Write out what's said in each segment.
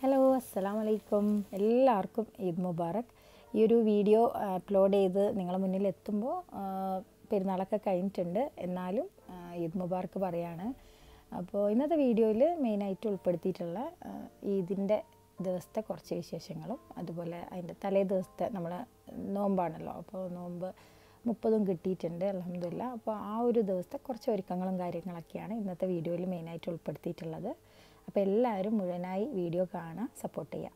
Hello അസ്സലാം വലൈക്കും എല്ലാവർക്കും ഈദ് മുബാറക്. ഈ ഒരു വീഡിയോ അപ്ലോഡ് ചെയ്ത് നിങ്ങളെ മുന്നിൽ എത്തുമ്പോൾ പെരുന്നാളൊക്കെ കഴിഞ്ഞിട്ടുണ്ട്. എന്നാലും ഈദ് മുബാറക് പറയാണ്. അപ്പോൾ ഇന്നത്തെ വീഡിയോയിൽ മെയിനായിട്ട് ഉൾപ്പെടുത്തിയിട്ടുള്ള ഈദിന്റെ ദിവസത്തെ കുറച്ച് വിശേഷങ്ങളും അതുപോലെ അതിന്റെ തലേ ദിവസത്തെ നമ്മൾ നോമ്പാണല്ലോ. അപ്പോൾ നോമ്പ് മുപ്പതും കിട്ടിയിട്ടുണ്ട് അലഹമില്ല അപ്പോൾ ആ ഒരു ദിവസത്തെ കുറച്ച് ഒരുക്കങ്ങളും കാര്യങ്ങളൊക്കെയാണ് ഇന്നത്തെ വീഡിയോയിൽ മെയിനായിട്ട് ഉൾപ്പെടുത്തിയിട്ടുള്ളത്. അപ്പോൾ എല്ലാവരും മുഴുവനായി വീഡിയോ കാണാൻ സപ്പോർട്ട് ചെയ്യുക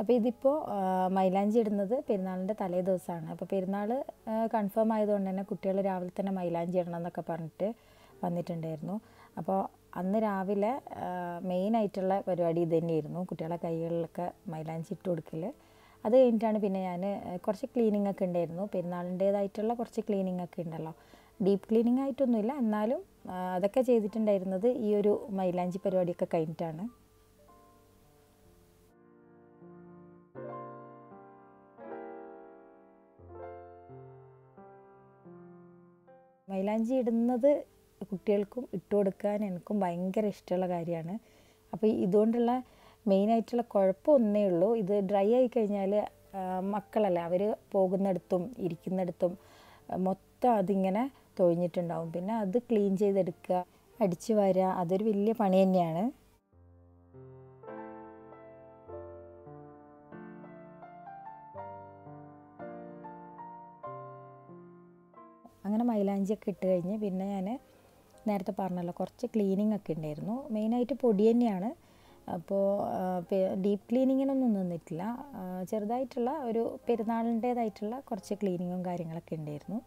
അപ്പോൾ ഇതിപ്പോൾ മൈലാഞ്ചി ഇടുന്നത് പെരുന്നാളിന്റെ തലേ ദിവസമാണ്. അപ്പോൾ പെരുന്നാൾ കൺഫേം ആയതുകൊണ്ട് തന്നെ കുട്ടികൾ രാവിലെ തന്നെ മൈലാഞ്ചി ഇടണം എന്നൊക്കെ പറഞ്ഞിട്ട് വന്നിട്ടുണ്ടായിരുന്നു. അപ്പോൾ അന്ന് രാവിലെ മെയിനായിട്ടുള്ള പരിപാടി ഇത് തന്നെയായിരുന്നു. കുട്ടികളെ കൈകളിലൊക്കെ മൈലാഞ്ചി ഇട്ട് കൊടുക്കൽ അത് കഴിഞ്ഞിട്ടാണ് പിന്നെ ഞാൻ കുറച്ച് ക്ലീനിങ് ഒക്കെ ഉണ്ടായിരുന്നു. പെരുന്നാളിന്റേതായിട്ടുള്ള കുറച്ച് ക്ലീനിങ് ഒക്കെ ഉണ്ടല്ലോ. ഡീപ്പ് ക്ലീനിങ് ആയിട്ടൊന്നുമില്ല. എന്നാലും അതൊക്കെ ചെയ്തിട്ടുണ്ടായിരുന്നത് ഈ ഒരു മൈലാഞ്ചി പരിപാടിയൊക്കെ കഴിഞ്ഞിട്ടാണ്. മൈലാഞ്ചി ഇടുന്നത് കുട്ടികൾക്കും ഇട്ട് കൊടുക്കാൻ എനിക്കും ഭയങ്കര ഇഷ്ടമുള്ള കാര്യമാണ്. അപ്പോൾ ഇതുകൊണ്ടുള്ള മെയിനായിട്ടുള്ള കുഴപ്പം ഒന്നേ ഉള്ളൂ. ഇത് ഡ്രൈ ആയി കഴിഞ്ഞാൽ മക്കളല്ലേ അവർ പോകുന്നിടത്തും ഇരിക്കുന്നിടത്തും മൊത്തം അതിങ്ങനെ തൊഴിഞ്ഞിട്ടുണ്ടാവും. പിന്നെ അത് ക്ലീൻ ചെയ്തെടുക്കുക അടിച്ചു വാരുക അതൊരു വലിയ പണി തന്നെയാണ്. മൈലാഞ്ചിയൊക്കെ ഇട്ട് കഴിഞ്ഞ് പിന്നെ ഞാൻ നേരത്തെ പറഞ്ഞല്ലോ കുറച്ച് ക്ലീനിങ് ഒക്കെ ഉണ്ടായിരുന്നു മെയിനായിട്ട് പൊടി തന്നെയാണ്. അപ്പോൾ ഡീപ്പ് ക്ലീനിങ്ങിനൊന്നും നിന്നിട്ടില്ല. ചെറുതായിട്ടുള്ള ഒരു പെരുന്നാളിന്റേതായിട്ടുള്ള കുറച്ച് ക്ലീനിങ്ങും കാര്യങ്ങളൊക്കെ ഉണ്ടായിരുന്നു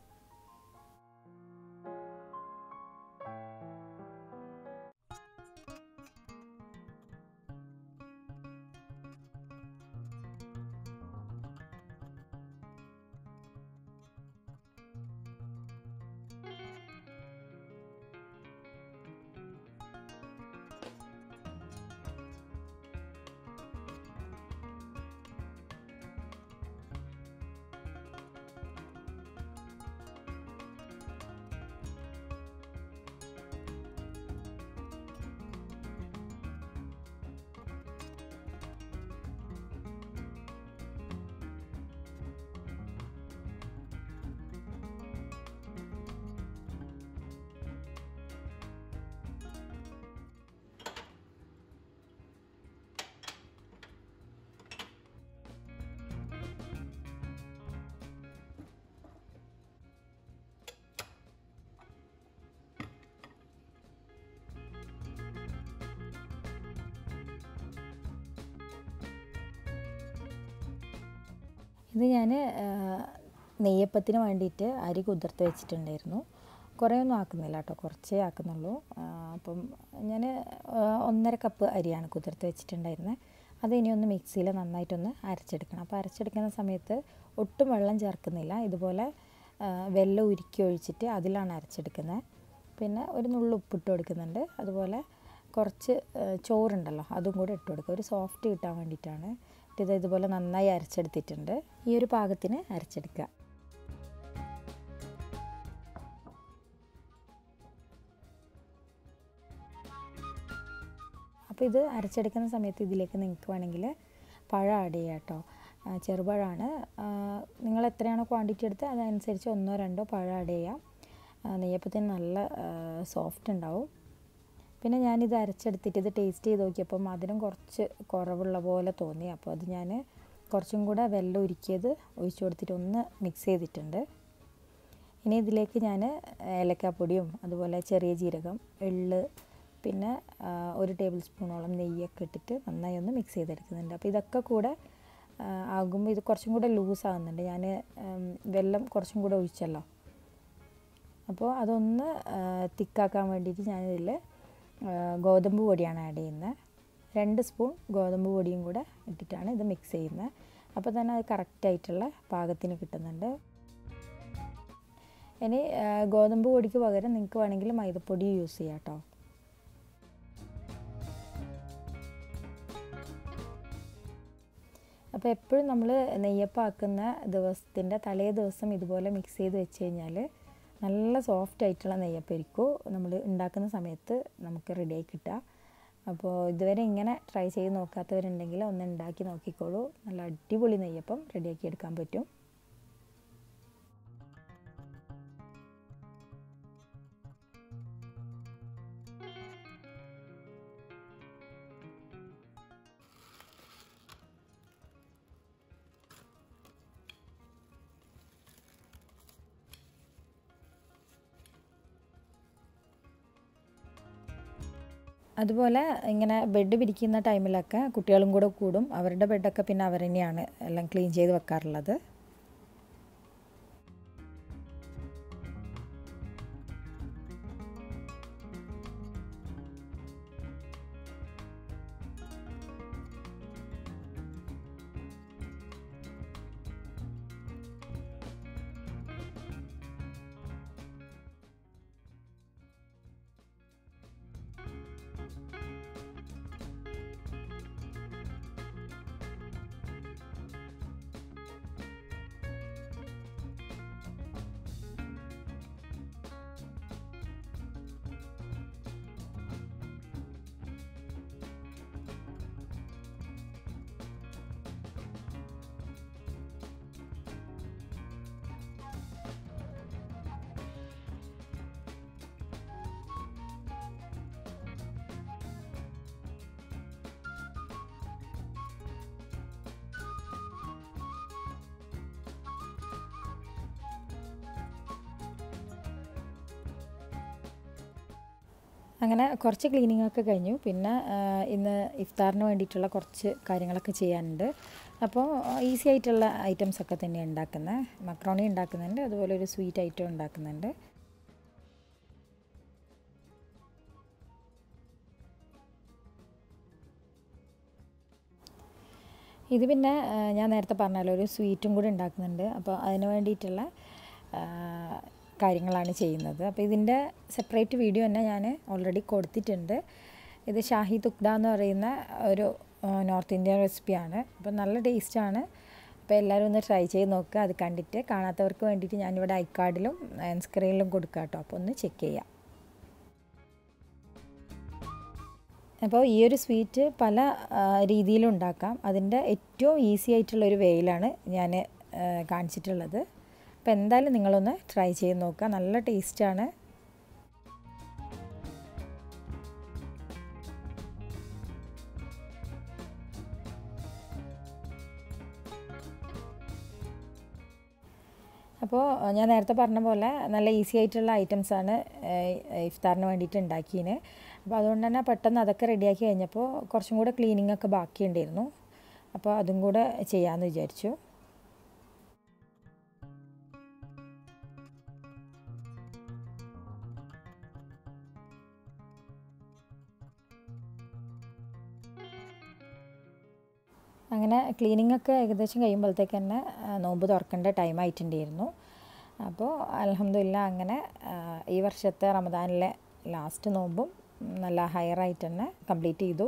ഇത് ഞാൻ നെയ്യപ്പത്തിന് വേണ്ടിയിട്ട് അരി കുതിർത്ത് വെച്ചിട്ടുണ്ടായിരുന്നു. കുറേ ഒന്നും ആക്കുന്നില്ല കേട്ടോ കുറച്ചേ ആക്കുന്നുള്ളൂ. അപ്പം ഞാൻ ഒന്നര കപ്പ് അരിയാണ് കുതിർത്ത് വെച്ചിട്ടുണ്ടായിരുന്നത് അത് ഇനി ഒന്ന് മിക്സിയിൽ നന്നായിട്ടൊന്ന് അരച്ചെടുക്കണം. അപ്പോൾ അരച്ചെടുക്കുന്ന സമയത്ത് ഒട്ടും വെള്ളം ചേർക്കുന്നില്ല. ഇതുപോലെ വെള്ളം ഉരുക്കി ഒഴിച്ചിട്ട് അതിലാണ് അരച്ചെടുക്കുന്നത് പിന്നെ ഒരു നുള്ളു ഉപ്പിട്ട് കൊടുക്കുന്നുണ്ട്. അതുപോലെ കുറച്ച് ചോറുണ്ടല്ലോ അതും കൂടെ ഇട്ട് കൊടുക്കുക. ഒരു സോഫ്റ്റ് കിട്ടാൻ വേണ്ടിയിട്ടാണ് ഇത് ഇതുപോലെ നന്നായി അരച്ചെടുത്തിട്ടുണ്ട്. ഈ ഒരു പാകത്തിന് അരച്ചെടുക്കുക. അപ്പോൾ ഇത് അരച്ചെടുക്കുന്ന സമയത്ത് ഇതിലേക്ക് നിങ്ങൾക്ക് വേണമെങ്കിൽ പഴം ആഡ് ചെയ്യാം കേട്ടോ. ചെറുപഴമാണ്. നിങ്ങൾ എത്രയാണോ ക്വാണ്ടിറ്റി എടുത്ത് അതനുസരിച്ച് ഒന്നോ രണ്ടോ പഴം ആഡ് ചെയ്യാം. നെയ്യപ്പത്തിന് നല്ല സോഫ്റ്റ് ഉണ്ടാവും. പിന്നെ ഞാനിത് അരച്ചെടുത്തിട്ട് ഇത് ടേസ്റ്റ് ചെയ്ത് നോക്കിയപ്പം അതിനും കുറച്ച് കുറവുള്ള പോലെ തോന്നി. അപ്പോൾ അത് ഞാൻ കുറച്ചും കൂടെ വെള്ളം ഉരുക്കിയത് ഒഴിച്ചു കൊടുത്തിട്ട് ഒന്ന് മിക്സ് ചെയ്തിട്ടുണ്ട്. ഇനി ഇതിലേക്ക് ഞാൻ ഏലക്കാപ്പൊടിയും അതുപോലെ ചെറിയ ജീരകം എള്ള് പിന്നെ ഒരു ടേബിൾ സ്പൂണോളം നെയ്യൊക്കെ ഇട്ടിട്ട് നന്നായി ഒന്ന് മിക്സ് ചെയ്തെടുക്കുന്നുണ്ട്. അപ്പോൾ ഇതൊക്കെ കൂടെ ആകുമ്പോൾ ഇത് കുറച്ചും കൂടെ ലൂസ് ആകുന്നുണ്ട് ഞാൻ വെള്ളം കുറച്ചും കൂടെ ഒഴിച്ചല്ലോ. അപ്പോൾ അതൊന്ന് തിക്കാക്കാൻ വേണ്ടിയിട്ട് ഞാനിതിൽ ഗോതമ്പ് പൊടിയാണ് ആഡ് ചെയ്യുന്നത് രണ്ട് സ്പൂൺ ഗോതമ്പ് പൊടിയും കൂടെ ഇട്ടിട്ടാണ് ഇത് മിക്സ് ചെയ്യുന്നത് അപ്പോൾ തന്നെ അത് കറക്റ്റായിട്ടുള്ള പാകത്തിന് കിട്ടുന്നുണ്ട്. ഇനി ഗോതമ്പ് പൊടിക്ക് പകരം നിങ്ങൾക്ക് വേണമെങ്കിൽ മൈദപ്പൊടി യൂസ് ചെയ്യാം കേട്ടോ അപ്പോൾ എപ്പോഴും നമ്മൾ നെയ്യപ്പാക്കുന്ന ദിവസത്തിന്റെ തലേ ദിവസം ഇതുപോലെ മിക്സ് ചെയ്ത് വെച്ച് കഴിഞ്ഞാൽ നല്ല സോഫ്റ്റ് ആയിട്ടുള്ള നെയ്യപ്പരിക്കും നമ്മൾ ഉണ്ടാക്കുന്ന സമയത്ത് നമുക്ക് റെഡിയായി കിട്ടുക. അപ്പോൾ ഇതുവരെ ഇങ്ങനെ ട്രൈ ചെയ്ത് നോക്കാത്തവരുണ്ടെങ്കിൽ ഒന്ന് ഉണ്ടാക്കി നോക്കിക്കോളൂ. നല്ല അടിപൊളി നെയ്യപ്പം റെഡിയാക്കി എടുക്കാൻ പറ്റും. അതുപോലെ ഇങ്ങനെ ബെഡ് പിരിക്കുന്ന ടൈമിലൊക്കെ കുട്ടികളും കൂടെ കൂടും. അവരുടെ ബെഡൊക്കെ പിന്നെ അവർ തന്നെയാണ് എല്ലാം ക്ലീൻ ചെയ്ത് വെക്കാറുള്ളത്. അങ്ങനെ കുറച്ച് ക്ലീനിങ് ഒക്കെ കഴിഞ്ഞു. പിന്നെ ഇന്ന് ഇഫ്താറിന് വേണ്ടിയിട്ടുള്ള കുറച്ച് കാര്യങ്ങളൊക്കെ ചെയ്യാനുണ്ട്. അപ്പോൾ ഈസി ആയിട്ടുള്ള ഐറ്റംസ് ഒക്കെ തന്നെ ഉണ്ടാക്കുന്നത് മക്രോണി ഉണ്ടാക്കുന്നുണ്ട് അതുപോലെ ഒരു സ്വീറ്റ് ഐറ്റം ഉണ്ടാക്കുന്നുണ്ട്. ഇത് പിന്നെ ഞാൻ നേരത്തെ പറഞ്ഞല്ലോ ഒരു സ്വീറ്റും കൂടി ഉണ്ടാക്കുന്നുണ്ട്. അപ്പോൾ അതിന് വേണ്ടിയിട്ടുള്ള കാര്യങ്ങളാണ് ചെയ്യുന്നത്. അപ്പോൾ ഇതിന്റെ സെപ്പറേറ്റ് വീഡിയോ തന്നെ ഞാൻ ഓൾറെഡി കൊടുത്തിട്ടുണ്ട്. ഇത് ഷാഹി തുക്ഡ എന്ന് പറയുന്ന ഒരു നോർത്ത് ഇന്ത്യൻ റെസിപ്പിയാണ് അപ്പോൾ നല്ല ടേസ്റ്റാണ് അപ്പോൾ എല്ലാവരും ഒന്ന് ട്രൈ ചെയ്ത് നോക്കുക അത് കണ്ടിട്ട്. കാണാത്തവർക്ക് വേണ്ടിയിട്ട് ഞാനിവിടെ ഐക്കാർഡിലും സ്ക്രീനിലും കൊടുക്കാം കേട്ടോ അപ്പോൾ ഒന്ന് ചെക്ക് ചെയ്യാം. അപ്പോൾ ഈ ഒരു സ്വീറ്റ് പല രീതിയിലുണ്ടാക്കാം അതിന്റെ ഏറ്റവും ഈസി ആയിട്ടുള്ള ഒരു വേയിലാണ് ഞാൻ കാണിച്ചിട്ടുള്ളത്. അപ്പോൾ എന്തായാലും നിങ്ങളൊന്ന് ട്രൈ ചെയ്ത് നോക്കുക. നല്ല ടേസ്റ്റാണ് അപ്പോൾ ഞാൻ നേരത്തെ പറഞ്ഞ പോലെ നല്ല ഈസി ആയിട്ടുള്ള ഐറ്റംസാണ് ഇഫ്താറിന് വേണ്ടിയിട്ട് ഉണ്ടാക്കിയത്. അപ്പോൾ അതുകൊണ്ട് തന്നെ പെട്ടെന്ന് അതൊക്കെ റെഡിയാക്കി കഴിഞ്ഞപ്പോൾ കുറച്ചും കൂടെ ക്ലീനിങ് ഒക്കെ ബാക്കിയുണ്ടായിരുന്നു. അപ്പോൾ അതും കൂടെ ചെയ്യാമെന്ന് വിചാരിച്ചു. അങ്ങനെ ക്ലീനിങ് ഒക്കെ ഏകദേശം കഴിയുമ്പോഴത്തേക്ക് തന്നെ നോമ്പ് തുറക്കേണ്ട ടൈം ആയിട്ടുണ്ടായിരുന്നു. അപ്പോൾ അലഹമില്ല അങ്ങനെ ഈ വർഷത്തെ റമദാനിലെ ലാസ്റ്റ് നോമ്പും നല്ല ഹയറായിട്ട് തന്നെ കംപ്ലീറ്റ് ചെയ്തു.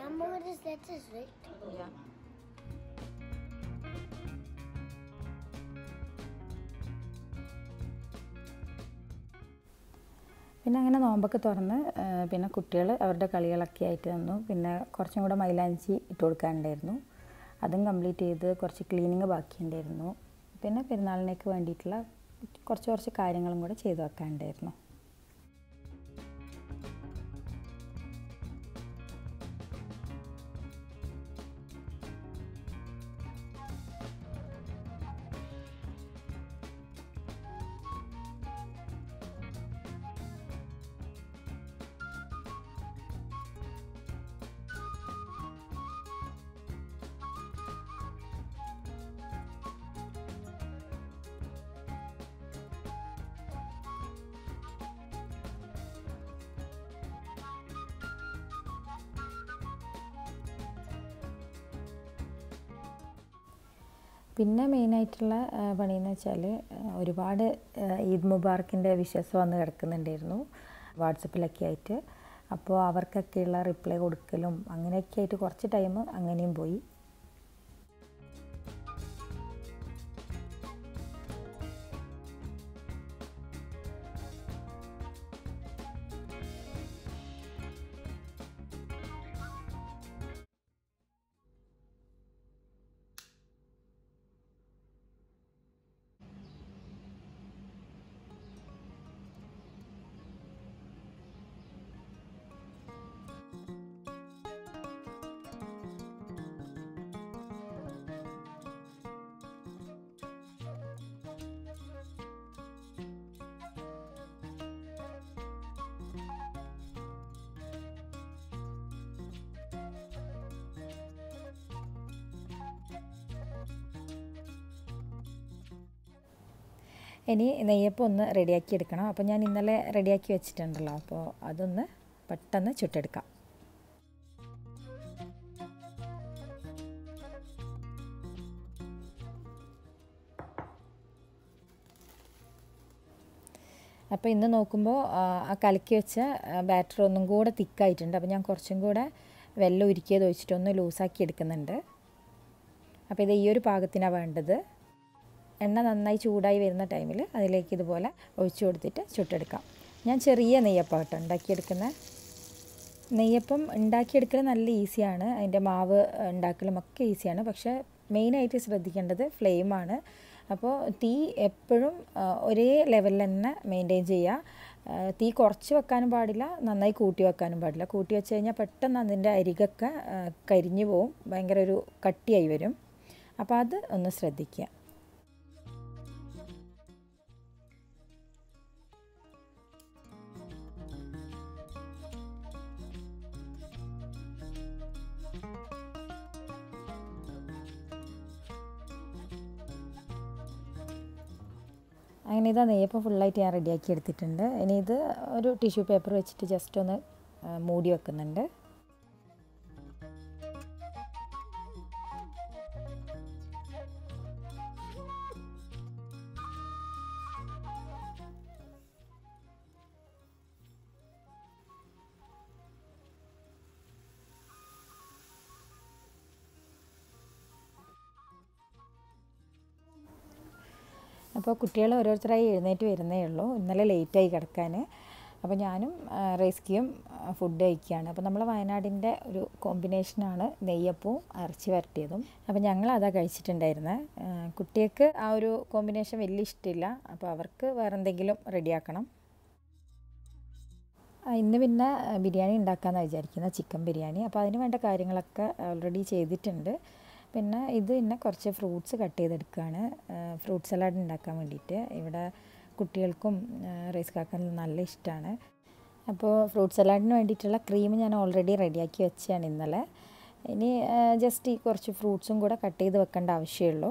Hamburger is lettuce, right? Yeah. പിന്നെ അങ്ങനെ നോമ്പൊക്കെ തുറന്ന് പിന്നെ കുട്ടികൾ അവരുടെ കളികളൊക്കെ ആയിട്ട് തന്നു പിന്നെ കുറച്ചും കൂടെ മൈലാഞ്ചി ഇട്ട് കൊടുക്കാനുണ്ടായിരുന്നു അതും കംപ്ലീറ്റ് ചെയ്ത് കുറച്ച് ക്ലീനിങ് ബാക്കിയുണ്ടായിരുന്നു പിന്നെ പെരുന്നാളിനേക്ക് വേണ്ടിയിട്ടുള്ള കുറച്ച് കുറച്ച് കാര്യങ്ങളും കൂടെ ചെയ്തു വെക്കാനുണ്ടായിരുന്നു പിന്നെ മെയിനായിട്ടുള്ള എന്ന് വെച്ചാൽ ഒരുപാട് ഈദ് മുബാറക്കിന്റെ വിശ്വാസം വന്ന് കിടക്കുന്നുണ്ടായിരുന്നു വാട്സപ്പിലൊക്കെ ആയിട്ട്. അപ്പോൾ അവർക്കൊക്കെയുള്ള റിപ്ലൈ കൊടുക്കലും അങ്ങനെയൊക്കെ ആയിട്ട് കുറച്ച് ടൈം അങ്ങനെയും പോയി. ഇനി നെയ്യപ്പം ഒന്ന് റെഡിയാക്കി എടുക്കണം. അപ്പോൾ ഞാൻ ഇന്നലെ റെഡിയാക്കി വെച്ചിട്ടുണ്ടല്ലോ. അപ്പോൾ അതൊന്ന് പെട്ടെന്ന് ചുട്ടെടുക്കാം. അപ്പോൾ ഇന്ന് നോക്കുമ്പോൾ ആ, കലക്കി വെച്ച ബാറ്റർ ഒന്നും കൂടെ തിക്കായിട്ടുണ്ട്. അപ്പോൾ ഞാൻ കുറച്ചും കൂടെ വെള്ളം ഉരുക്കിയത് ഒഴിച്ചിട്ടൊന്ന് ലൂസാക്കി എടുക്കുന്നുണ്ട്. അപ്പോൾ ഇത് ഈ ഒരു പാകത്തിനാണ് വേണ്ടത്. എണ്ണ നന്നായി ചൂടായി വരുന്ന ടൈമിൽ അതിലേക്ക് ഇതുപോലെ ഒഴിച്ചു കൊടുത്തിട്ട് ചുട്ടെടുക്കാം. ഞാൻ ചെറിയ നെയ്യപ്പം കേട്ടോ ഉണ്ടാക്കിയെടുക്കുന്ന. നെയ്യപ്പം ഉണ്ടാക്കിയെടുക്കൽ നല്ല ഈസിയാണ് അതിന്റെ മാവ് ഉണ്ടാക്കലും ഒക്കെ ഈസിയാണ് പക്ഷേ മെയിനായിട്ട് ശ്രദ്ധിക്കേണ്ടത് ഫ്ലെയിമാണ് അപ്പോൾ തീ എപ്പോഴും ഒരേ ലെവലിൽ തന്നെ മെയിന്റെയിൻ ചെയ്യുക തീ കുറച്ച് വെക്കാനും പാടില്ല നന്നായി കൂട്ടി വെക്കാനും പാടില്ല. കൂട്ടി വെച്ച് കഴിഞ്ഞാൽ പെട്ടെന്ന് അതിന്റെ അരികൊക്കെ കരിഞ്ഞു പോവും. ഭയങ്കര ഒരു കട്ടിയായി വരും. അപ്പോൾ അത് ഒന്ന് ശ്രദ്ധിക്കുക. അങ്ങനെ ഇതാ നെയ്യപ്പം ഫുള്ളായിട്ട് ഞാൻ റെഡിയാക്കി എടുത്തിട്ടുണ്ട്. ഇനി ഇത് ഒരു ടിഷ്യൂ പേപ്പർ വെച്ചിട്ട് ജസ്റ്റ് ഒന്ന് മൂടി വെക്കുന്നുണ്ട്. അപ്പോൾ കുട്ടികൾ ഓരോരുത്തരായി എഴുന്നേറ്റ് വരുന്നേ ഉള്ളൂ. ഇന്നലെ ലേറ്റായി കിടക്കാൻ. അപ്പോൾ ഞാനും റൈസ്കിയും ഫുഡ് കഴിക്കുകയാണ്. അപ്പോൾ നമ്മൾ വയനാടിന്റെ ഒരു കോമ്പിനേഷനാണ് നെയ്യപ്പവും ഇറച്ചി വരട്ടിയതും. അപ്പോൾ ഞങ്ങൾ അതാ കഴിച്ചിട്ടുണ്ടായിരുന്നത് കുട്ടികൾക്ക് ആ ഒരു കോമ്പിനേഷൻ വലിയ ഇഷ്ടമില്ല. അപ്പോൾ അവർക്ക് വേറെ എന്തെങ്കിലും റെഡിയാക്കണം ഇന്ന് പിന്നെ ബിരിയാണി ഉണ്ടാക്കാമെന്നാണ് വിചാരിക്കുന്നത് ചിക്കൻ ബിരിയാണി. അപ്പോൾ അതിന് വേണ്ട കാര്യങ്ങളൊക്കെ ഓൾറെഡി ചെയ്തിട്ടുണ്ട്. പിന്നെ ഇത് പിന്നെ കുറച്ച് ഫ്രൂട്ട്സ് കട്ട് ചെയ്തെടുക്കുകയാണ് ഫ്രൂട്ട് സലാഡ് ഉണ്ടാക്കാൻ വേണ്ടിയിട്ട്. ഇവിടെ കുട്ടികൾക്കും റൈസ് കാക്കാനും നല്ല ഇഷ്ടമാണ് അപ്പോൾ ഫ്രൂട്ട് സലാഡിന് വേണ്ടിയിട്ടുള്ള ക്രീം ഞാൻ ഓൾറെഡി റെഡിയാക്കി വെച്ചാണ് ഇന്നലെ. ഇനി ജസ്റ്റ് ഈ കുറച്ച് ഫ്രൂട്ട്സും കൂടെ കട്ട് ചെയ്ത് വെക്കേണ്ട ആവശ്യമുള്ളൂ.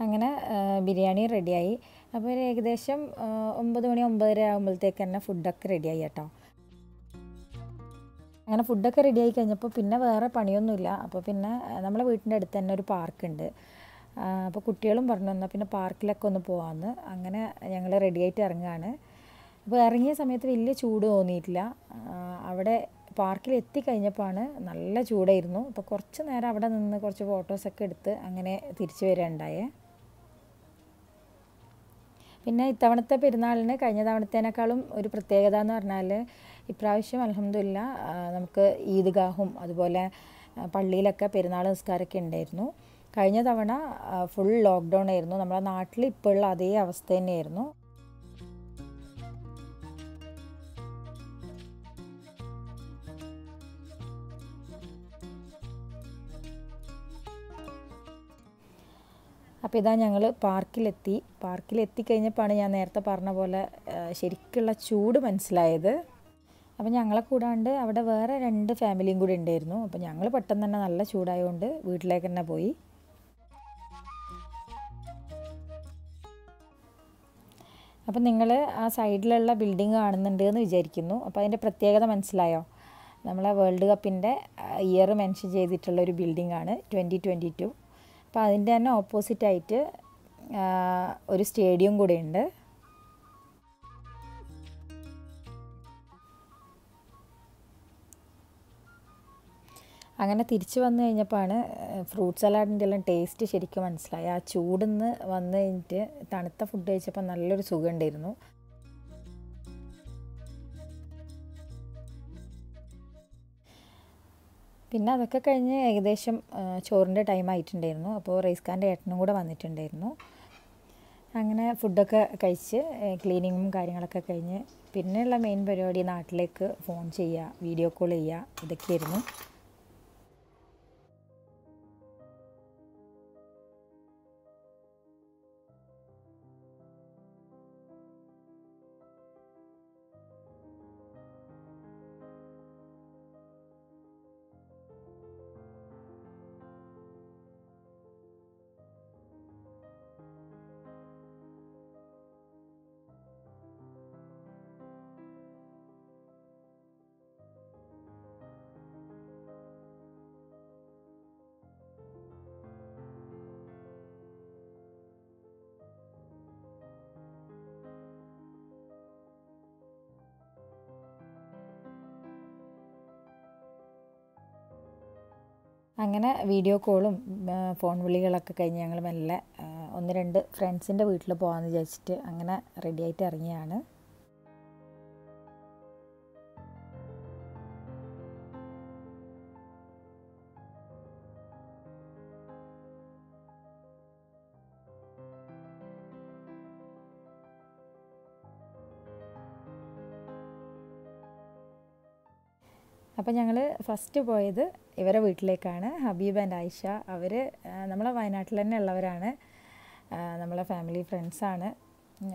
അങ്ങനെ ബിരിയാണി റെഡിയായി. അപ്പോൾ ഏകദേശം ഒമ്പത് മണി ഒമ്പതര ആകുമ്പോഴത്തേക്ക് തന്നെ ഫുഡൊക്കെ റെഡിയായി കേട്ടോ. അങ്ങനെ ഫുഡൊക്കെ റെഡിയായി കഴിഞ്ഞപ്പോൾ പിന്നെ വേറെ പണിയൊന്നുമില്ല. അപ്പോൾ പിന്നെ നമ്മളെ വീട്ടിന്റെ അടുത്ത് തന്നെ ഒരു പാർക്കുണ്ട്. അപ്പോൾ കുട്ടികളും പറഞ്ഞു എന്നാൽ പിന്നെ പാർക്കിലൊക്കെ ഒന്ന് പോകാമെന്ന് അങ്ങനെ ഞങ്ങൾ റെഡിയായിട്ട് ഇറങ്ങുകയാണ്. അപ്പോൾ ഇറങ്ങിയ സമയത്ത് വലിയ ചൂട് തോന്നിയിട്ടില്ല. അവിടെ പാർക്കിൽ എത്തിക്കഴിഞ്ഞപ്പോഴാണ് നല്ല ചൂടായിരുന്നു. അപ്പോൾ കുറച്ച് നേരം അവിടെ നിന്ന് കുറച്ച് ഫോട്ടോസൊക്കെ എടുത്ത് അങ്ങനെ തിരിച്ചു വരികയുണ്ടായേ പിന്നെ ഇത്തവണത്തെ പെരുന്നാളിന് കഴിഞ്ഞ തവണത്തേനേക്കാളും ഒരു പ്രത്യേകത എന്ന് പറഞ്ഞാൽ ഇപ്രാവശ്യം അലഹമില്ല നമുക്ക് ഈദ്ഗാഹും അതുപോലെ പള്ളിയിലൊക്കെ പെരുന്നാൾ നിസ്കാരമൊക്കെ ഉണ്ടായിരുന്നു. കഴിഞ്ഞ തവണ ഫുൾ ലോക്ക്ഡൗൺ ആയിരുന്നു. നമ്മുടെ നാട്ടിൽ ഇപ്പോഴുള്ള അതേ അവസ്ഥ തന്നെയായിരുന്നു. അപ്പോൾ ഇതാ ഞങ്ങൾ പാർക്കിലെത്തി. പാർക്കിലെത്തി കഴിഞ്ഞപ്പോഴാണ് ഞാൻ നേരത്തെ പറഞ്ഞ പോലെ ശരിക്കുള്ള ചൂട് മനസ്സിലായത്. അപ്പോൾ ഞങ്ങളെ കൂടാണ്ട് അവിടെ വേറെ രണ്ട് ഫാമിലിയും കൂടി ഉണ്ടായിരുന്നു. അപ്പോൾ ഞങ്ങൾ പെട്ടെന്ന് തന്നെ നല്ല ചൂടായതുകൊണ്ട് വീട്ടിലേക്ക് തന്നെ പോയി. അപ്പം നിങ്ങൾ ആ സൈഡിലുള്ള ബിൽഡിംഗ് കാണുന്നുണ്ട് എന്ന് വിചാരിക്കുന്നു. അപ്പോൾ അതിന്റെ പ്രത്യേകത മനസ്സിലായോ? നമ്മളെ വേൾഡ് കപ്പിന്റെ ഇയർ മെൻഷൻ ചെയ്തിട്ടുള്ള ഒരു ബിൽഡിംഗ് ആണ് ട്വന്റി ട്വന്റി ടു. അപ്പോൾ അതിന്റെ തന്നെ ഓപ്പോസിറ്റായിട്ട് ഒരു സ്റ്റേഡിയം കൂടെ ഉണ്ട്. അങ്ങനെ തിരിച്ച് വന്നു കഴിഞ്ഞപ്പോഴാണ് ഫ്രൂട്ട് സലാഡിന്റെ എല്ലാം ടേസ്റ്റ് ശരിക്കും മനസ്സിലായി. ആ ചൂടിന്ന് വന്നു കഴിഞ്ഞിട്ട് തണുത്ത ഫുഡ് കഴിച്ചപ്പോൾ നല്ലൊരു സുഖം പിന്നെ അതൊക്കെ കഴിഞ്ഞ് ഏകദേശം ചോറിന്റെ ടൈം ആയിട്ടുണ്ടായിരുന്നു. അപ്പോൾ റൈസ് ഖാന്റെ ഏട്ടനും കൂടെ വന്നിട്ടുണ്ടായിരുന്നു. അങ്ങനെ ഫുഡൊക്കെ കഴിച്ച് ക്ലീനിങ്ങും കാര്യങ്ങളൊക്കെ കഴിഞ്ഞ് പിന്നെയുള്ള മെയിൻ പരിപാടി നാട്ടിലേക്ക് ഫോൺ ചെയ്യുക വീഡിയോ കോൾ ചെയ്യുക ഇതൊക്കെയായിരുന്നു. അങ്ങനെ വീഡിയോ കോളും ഫോൺ വിളികളൊക്കെ കഴിഞ്ഞ് ഞങ്ങൾ മെല്ലെ ഒന്ന് രണ്ട് ഫ്രണ്ട്സിന്റെ വീട്ടിൽ പോകാമെന്ന് വിചാരിച്ചിട്ട് അങ്ങനെ റെഡി ആയിട്ട് അപ്പോൾ ഞങ്ങൾ ഫസ്റ്റ് പോയത് ഇവരെ വീട്ടിലേക്കാണ്. ഹബീബ് ആൻഡ് ആയിഷ. അവർ നമ്മളെ വയനാട്ടിൽ തന്നെ ഉള്ളവരാണ്. നമ്മളെ ഫാമിലി ഫ്രണ്ട്സാണ്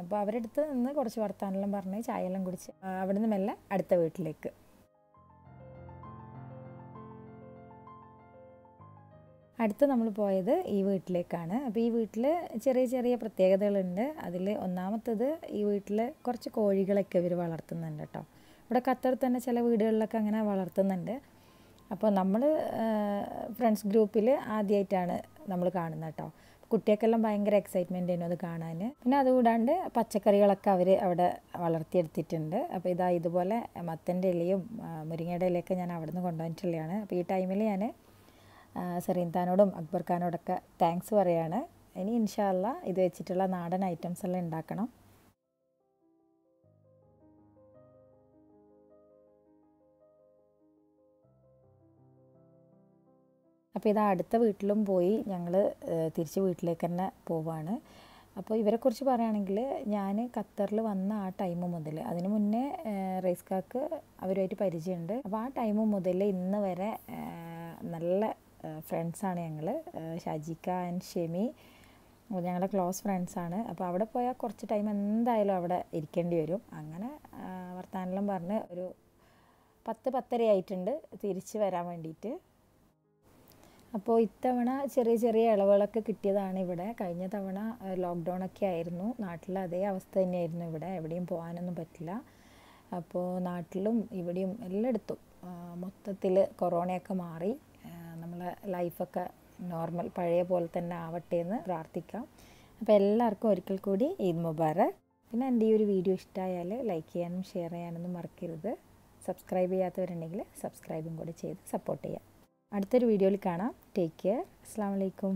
അപ്പോൾ അവരുടെ അടുത്ത് നിന്ന് കുറച്ച് വർത്താനെല്ലാം പറഞ്ഞ് ചായയെല്ലാം കുടിച്ച് അവിടെ നിന്ന് മെല്ലെ അടുത്ത വീട്ടിലേക്ക്. അടുത്ത് നമ്മൾ പോയത് ഈ വീട്ടിലേക്കാണ്. അപ്പോൾ ഈ വീട്ടിൽ ചെറിയ ചെറിയ പ്രത്യേകതകളുണ്ട്. അതിൽ ഒന്നാമത്തത് ഈ വീട്ടിൽ കുറച്ച് കോഴികളൊക്കെ ഇവർ വളർത്തുന്നുണ്ട് കേട്ടോ ഇവിടെ ഖത്തർ തന്നെ ചില വീടുകളിലൊക്കെ അങ്ങനെ വളർത്തുന്നുണ്ട്. അപ്പോൾ നമ്മൾ ഫ്രണ്ട്സ് ഗ്രൂപ്പിൽ ആദ്യമായിട്ടാണ് നമ്മൾ കാണുന്നത് കേട്ടോ. കുട്ടികൾക്കെല്ലാം ഭയങ്കര എക്സൈറ്റ്മെന്റ് ആയിരുന്നു അത് കാണാൻ. പിന്നെ അതുകൂടാണ്ട് പച്ചക്കറികളൊക്കെ അവർ അവിടെ വളർത്തിയെടുത്തിട്ടുണ്ട്. അപ്പോൾ ഇതാ ഇതുപോലെ മത്തന്റെ ഇലയും മുരിങ്ങയുടെ ഇലയൊക്കെ ഞാൻ അവിടെ നിന്ന് കൊണ്ടുവന്നിട്ടുള്ളതാണ്. അപ്പോൾ ഈ ടൈമിൽ ഞാൻ സെറീൻ ഖാനോടും അക്ബർ ഖാനോടൊക്കെ താങ്ക്സ് പറയാണ്. ഇനി ഇൻഷാല്ല ഇത് വെച്ചിട്ടുള്ള നാടൻ ഐറ്റംസ് എല്ലാം ഉണ്ടാക്കണം. അപ്പോൾ ഇത് അടുത്ത വീട്ടിലും പോയി ഞങ്ങൾ തിരിച്ച് വീട്ടിലേക്ക് തന്നെ പോവാണ്. അപ്പോൾ ഇവരെക്കുറിച്ച് പറയുകയാണെങ്കിൽ ഞാൻ ഖത്തറിൽ വന്ന ആ ടൈം മുതൽ അതിന് മുന്നേ റൈസ് കാക്ക് അവരുമായിട്ട് പരിചയമുണ്ട്. അപ്പോൾ ആ ടൈം മുതൽ ഇന്ന് വരെ നല്ല ഫ്രണ്ട്സാണ് ഞങ്ങൾ ഷാജിക്ക ആൻഡ് ഷെമി ഞങ്ങളുടെ ക്ലോസ് ഫ്രണ്ട്സാണ് അപ്പോൾ അവിടെ പോയാൽ കുറച്ച് ടൈം എന്തായാലും അവിടെ ഇരിക്കേണ്ടി വരും. അങ്ങനെ വർത്താനെല്ലാം പറഞ്ഞ് ഒരു പത്ത് പത്തര ആയിട്ടുണ്ട് തിരിച്ച് വരാൻ വേണ്ടിയിട്ട് അപ്പോൾ ഇത്തവണ ചെറിയ ചെറിയ ഇളവുകളൊക്കെ കിട്ടിയതാണ് ഇവിടെ. കഴിഞ്ഞ തവണ ലോക്ക്ഡൗൺ ഒക്കെ ആയിരുന്നു. നാട്ടിൽ അതേ അവസ്ഥ തന്നെയായിരുന്നു ഇവിടെ. എവിടെയും പോകാനൊന്നും പറ്റില്ല. അപ്പോൾ നാട്ടിലും ഇവിടെയും എല്ലായിടത്തും മൊത്തത്തിൽ കൊറോണയൊക്കെ മാറി. നമ്മളെ ലൈഫൊക്കെ നോർമൽ പഴയ പോലെ തന്നെ ആവട്ടെ എന്ന് പ്രാർത്ഥിക്കാം. അപ്പോൾ എല്ലാവർക്കും ഒരിക്കൽ കൂടി ഈദ് മുബാറക്. പിന്നെ എന്റെ ഈ ഒരു വീഡിയോ ഇഷ്ടമായാൽ ലൈക്ക് ചെയ്യാനും ഷെയർ ചെയ്യാനൊന്നും മറക്കരുത്. സബ്സ്ക്രൈബ് ചെയ്യാത്തവരുണ്ടെങ്കിൽ സബ്സ്ക്രൈബും കൂടി ചെയ്ത് സപ്പോർട്ട് ചെയ്യാം. അടുത്തൊരു വീഡിയോയിൽ കാണാം. ടേക്ക് കെയർ അസ്സാം വലൈക്കും